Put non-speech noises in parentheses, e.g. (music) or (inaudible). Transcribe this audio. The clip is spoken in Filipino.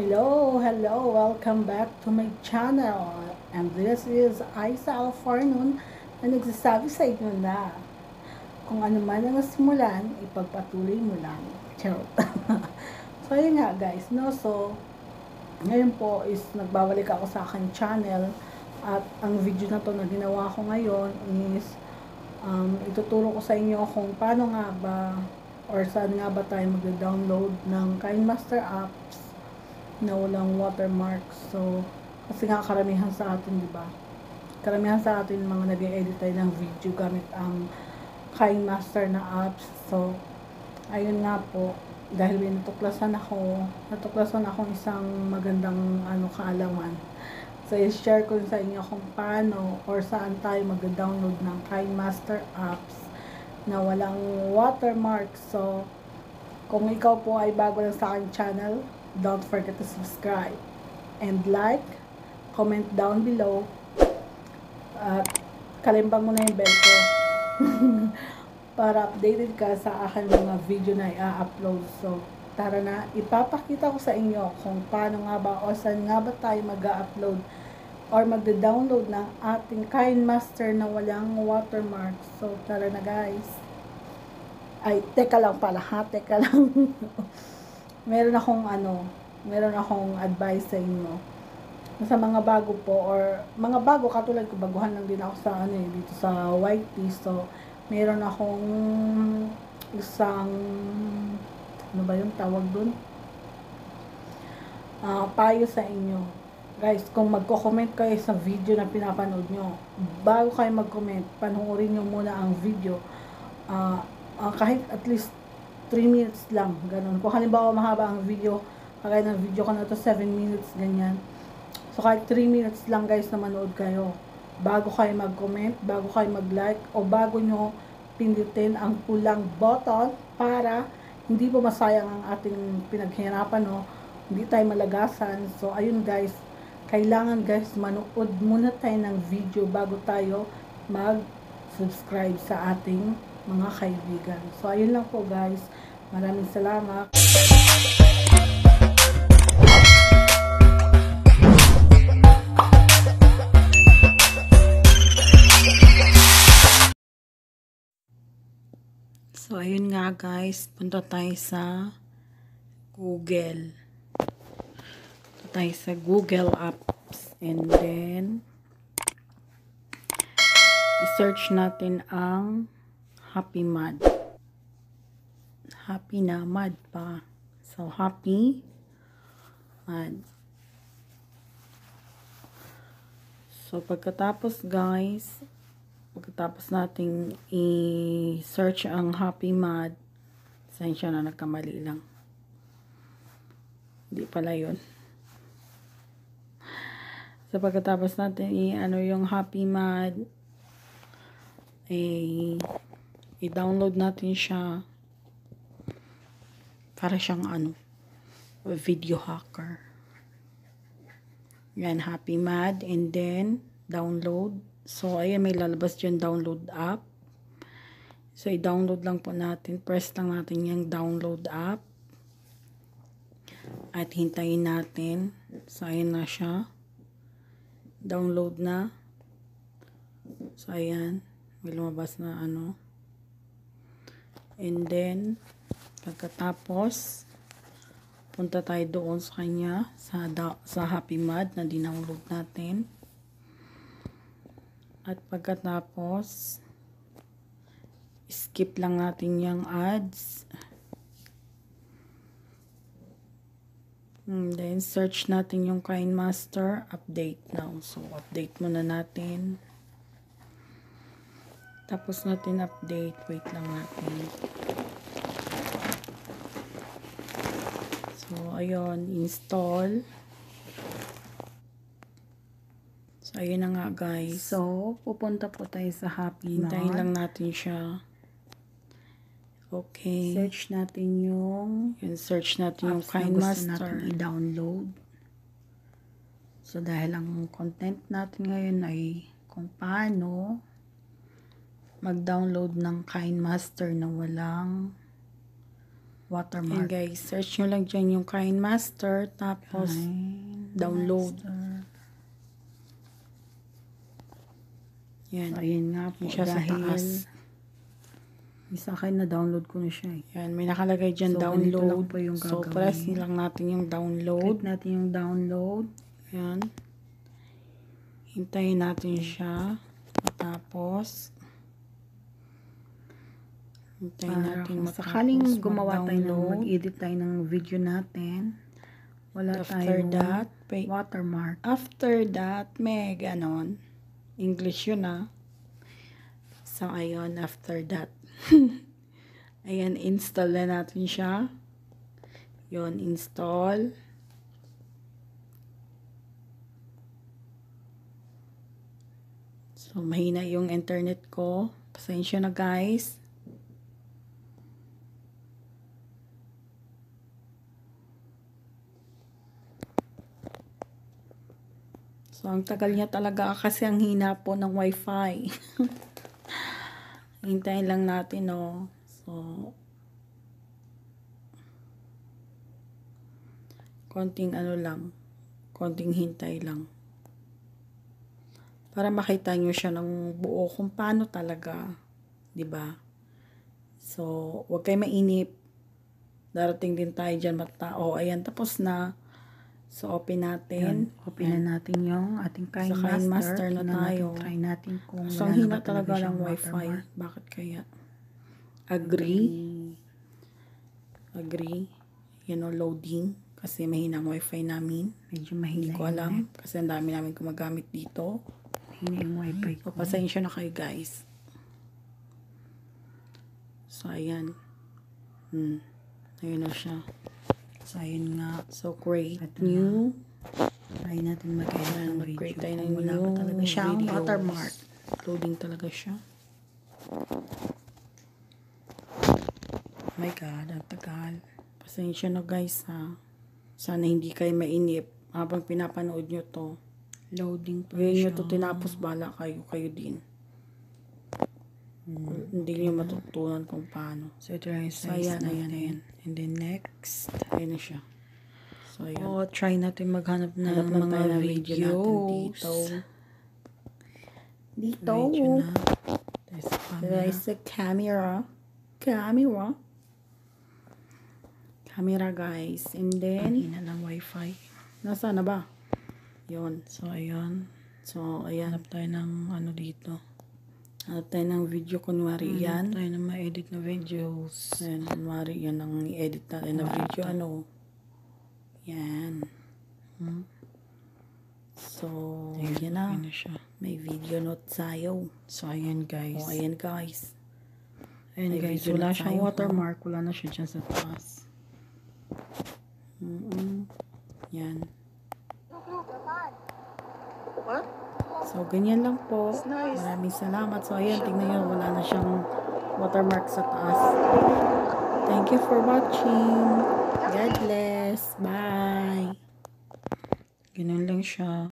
Hello, hello, welcome back to my channel. And this is Isa Alfarnon na nagsasabi sa inyo na kung ano man ang nasimulan, ipagpatuloy mo lang. Charot. (laughs) so, yun nga guys, no? So, ngayon po is nagbabalik ako sa aking channel at ang video na to na ginawa ko ngayon is um, ituturo ko sa inyo kung paano nga ba or saan nga ba tayo mag-download ng KineMaster apps na walang watermark. So, kasi nga karamihan sa atin, di ba? Karamihan sa atin mga nag edit tayo ng video gamit ang KineMaster na apps. So, ayun nga po, dahil may natuklasan ako, natuklasan ako isang magandang ano kaalaman. So, i-share ko sa inyo kung paano or saan tayo mag-download ng KineMaster apps na walang watermark. So, kung ikaw po ay bago lang sa aking channel, don't forget to subscribe and like, comment down below, at kalimbang mo na yung bell ko (laughs) para updated ka sa aking mga video na i-upload. So, tara na, ipapakita ko sa inyo kung paano nga ba o saan nga ba tayo mag-upload or magda-download ng ating KineMaster na walang watermark. So, tara na guys. Ay, teka lang pala ha, teka lang. (laughs) meron akong ano, meron akong advice sa inyo. Sa mga bago po or mga bago katulad ko baguhan lang din ako sa ano eh, dito sa YT. So, meron akong isang ano ba yung tawag dun? Uh, payo sa inyo. Guys, kung magko-comment kayo sa video na pinapanood nyo, bago kayo mag-comment, panoorin nyo muna ang video. Uh, uh, kahit at least 3 minutes lang, ganun. Kung halimbawa mahaba ang video, kagaya ng video ko na to 7 minutes, ganyan. So, kahit 3 minutes lang guys na manood kayo. Bago kayo mag-comment, bago kayo mag-like, o bago nyo pindutin ang pulang button para hindi po masayang ang ating pinaghirapan, no? Hindi tayo malagasan. So, ayun guys, kailangan guys, manood muna tayo ng video bago tayo mag-subscribe sa ating mga kaibigan. So, ayun lang po guys. Maraming salamat. So, ayun nga guys. Punta tayo sa Google. Punta tayo sa Google Apps. And then, i-search natin ang Happy Mad. Happy na mad pa. So, Happy Mad. So, pagkatapos guys, pagkatapos nating i-search ang Happy Mad, sensya na nagkamali lang. Hindi pala yun. So, pagkatapos natin i-ano yung Happy Mad, eh, i-download natin siya para siyang ano, video hacker. Yan, Happy Mad, and then, download. So, ayan, may lalabas dyan download app. So, i-download lang po natin. Press lang natin yung download app. At hintayin natin. So, ayan na siya. Download na. So, ayan. May lumabas na ano. And then, pagkatapos, punta tayo doon sa kanya, sa, sa Happy Mad na dinownload natin. At pagkatapos, skip lang natin yung ads. And then, search natin yung KineMaster. Update now. So, update muna natin. Tapos natin update. Wait lang natin. So, ayun. Install. So, ayun na nga guys. So, pupunta po tayo sa Happy Hintayin lang natin siya. Okay. Search natin yung yun, search natin yung KineMaster. natin i-download. So, dahil ang content natin ngayon ay kung paano mag-download ng KineMaster na walang watermark. And guys, search nyo lang dyan yung Kind Master. Tapos, Kind download. Master. yan. So, ayun nga po. Siya sa dahil taas. isa akin na download ko na siya eh. Yan, may nakalagay dyan So, download. lang po yung so, gagawin. press lang natin yung download. Click natin yung download. Yan. Hintayin natin siya. Tapos, hintayin Para natin sakaling gumawa tayo ng mag-edit tayo ng video natin, wala After tayong that, wait. watermark. After that, may ganon. English yun ah. So, ayun, after that. (laughs) Ayan, install na natin siya. Yun, install. So, mahina yung internet ko. Pasensya na guys. So, ang tagal niya talaga kasi ang hina po ng wifi. (laughs) Hintayin lang natin, no. So, konting ano lang, konting hintay lang. Para makita nyo siya ng buo kung paano talaga, 'di ba? So, wag kayo mainip. Darating din tayo dyan mata. Oh, ayan, tapos na. So, open natin. Yan, open na natin yung ating kind Sa master. Master na Tingnan tayo. Natin, try natin kung So, wala na hina ba talaga ng wifi. Bakit kaya? Agree? Agree. You know, loading. Kasi mahina ang wifi namin. Medyo mahina Hindi ko alam. Kasi ang dami namin gumagamit dito. Mahina yung wifi So, ko. pasensya na kayo guys. So, ayan. Hmm. Ayun na siya. So, ayun nga. So, create Ito new. Try natin mag-edit ng video. mag-create tayo ng wala new pa talaga siyang videos. watermark. Loading talaga siya. Oh my God, ang tagal. Pasensya na guys ha. Sana hindi kayo mainip habang pinapanood nyo to. Loading pa Ngayon nyo siya. to tinapos bala kayo, kayo din. Hindi nyo matutunan kung paano. So, ito lang yung size ayan, ayan, natin. ayan. And then next. Ayun na siya. So, ayan. Oh, try natin maghanap ng Hanap mga tayo ng video natin dito. Dito. Video na. There's camera. There's a camera. Camera. Camera guys. And Ang then, hina ng wifi. nasa na ba? Yun. So, ayun. So, ayan. Hanap tayo ng ano dito. Hanap tayo ng video. Kunwari yan. Hanap tayo ng ma-edit na videos. Ayan, kunwari yan ang i-edit natin na video. Ano? Yan. Hmm? So, yan na. Na siya. May video note tayo. So, ayan guys. O, ayan guys. Ayan May guys, wala siyang watermark. Wala na siya dyan sa taas. Mm Yan. So, ganyan lang po. Maraming salamat. So, ayan, tingnan nyo, wala na siyang watermark sa taas. Thank you for watching. God bless. Bye. Ganun lang siya.